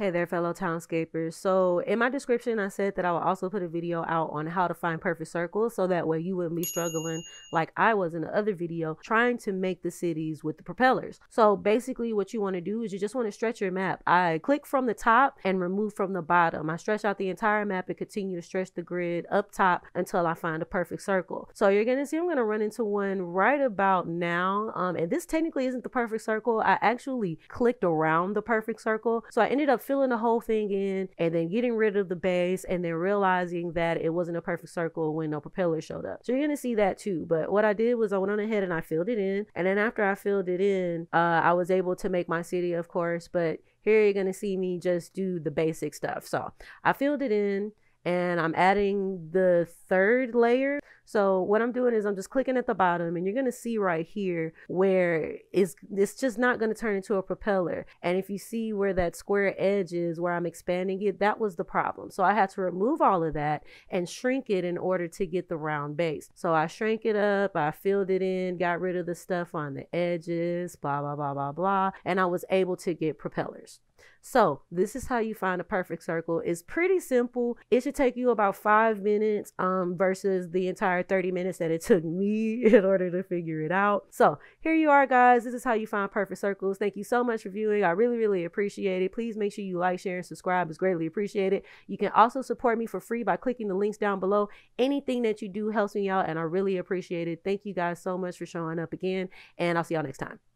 Hey there, fellow townscapers. So, in my description, I said that I will also put a video out on how to find perfect circles so that way you wouldn't be struggling like I was in the other video trying to make the cities with the propellers. So, basically, what you want to do is you just want to stretch your map. I click from the top and remove from the bottom. I stretch out the entire map and continue to stretch the grid up top until I find a perfect circle. So, you're going to see I'm going to run into one right about now. Um, and this technically isn't the perfect circle. I actually clicked around the perfect circle. So, I ended up filling the whole thing in and then getting rid of the base and then realizing that it wasn't a perfect circle when no propeller showed up. So you're to see that too. But what I did was I went on ahead and I filled it in. And then after I filled it in, uh, I was able to make my city, of course. But here you're to see me just do the basic stuff. So I filled it in and I'm adding the third layer. So what I'm doing is I'm just clicking at the bottom and you're going to see right here where it's, it's just not going to turn into a propeller. And if you see where that square edge is where I'm expanding it, that was the problem. So I had to remove all of that and shrink it in order to get the round base. So I shrank it up, I filled it in, got rid of the stuff on the edges, blah, blah, blah, blah, blah. And I was able to get propellers. So this is how you find a perfect circle. It's pretty simple. It should take you about five minutes um, versus the entire 30 minutes that it took me in order to figure it out. So here you are, guys. This is how you find perfect circles. Thank you so much for viewing. I really, really appreciate it. Please make sure you like, share, and subscribe. It's greatly appreciated. You can also support me for free by clicking the links down below. Anything that you do helps me out, and I really appreciate it. Thank you guys so much for showing up again, and I'll see y'all next time.